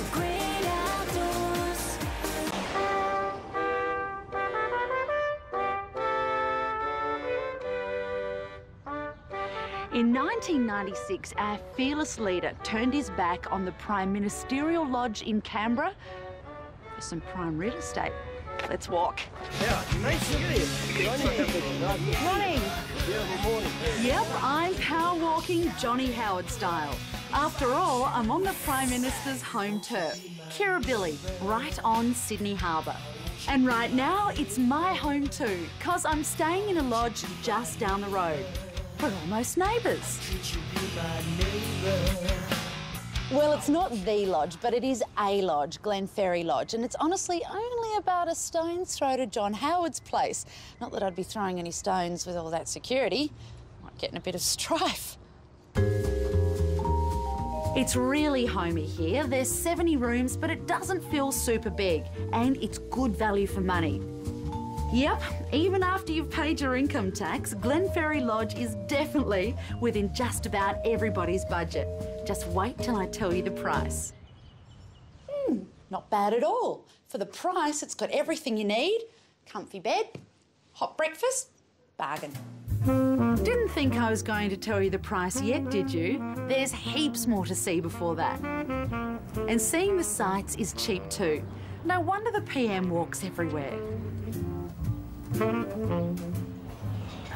The great outdoors. In 1996, our fearless leader turned his back on the Prime Ministerial Lodge in Canberra for some prime real estate. Let's walk. Yeah, nice to meet you. Morning. Yep, I'm power walking Johnny Howard style. After all, I'm on the Prime Minister's home turf, Kirribilli, right on Sydney Harbour. And right now, it's my home too, cause I'm staying in a lodge just down the road. We're almost neighbours. Well, it's not the lodge, but it is a lodge, Glenferrie Lodge, and it's honestly only about a stone's throw to John Howard's place. Not that I'd be throwing any stones with all that security. Might get in a bit of strife. It's really homey here. There's 70 rooms, but it doesn't feel super big, and it's good value for money. Yep, even after you've paid your income tax, Glenferrie Lodge is definitely within just about everybody's budget. Just wait till I tell you the price. Hmm, not bad at all. For the price, it's got everything you need comfy bed, hot breakfast, bargain. Didn't think I was going to tell you the price yet, did you? There's heaps more to see before that. And seeing the sights is cheap too. No wonder the PM walks everywhere.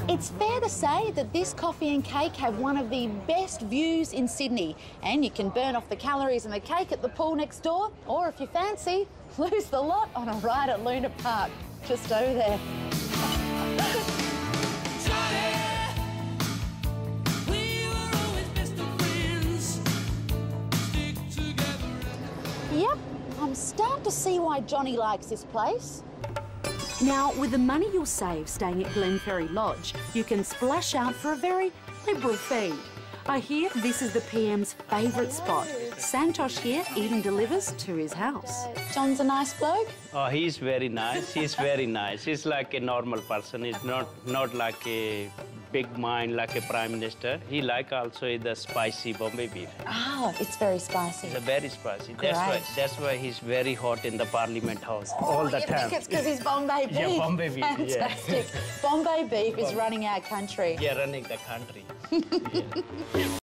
It's fair to say that this coffee and cake have one of the best views in Sydney. And you can burn off the calories in the cake at the pool next door, or if you fancy, lose the lot on a ride at Luna Park, just over there. I'm starting to see why Johnny likes this place. Now, with the money you'll save staying at Glenferrie Lodge, you can splash out for a very liberal feed. I hear this is the PM's favourite spot. Santosh here even delivers to his house. John's a nice bloke. Oh, he's very nice. He's very nice. He's like a normal person. He's not not like a big mind like a prime minister. He like also the spicy Bombay beef. Oh, it's very spicy. It's very spicy. That's why that's why he's very hot in the Parliament House all the you time. think it's because he's Bombay beef? Yeah, Bombay beef, yeah. Fantastic. Bombay beef is running our country. Yeah, running the country. Yeah.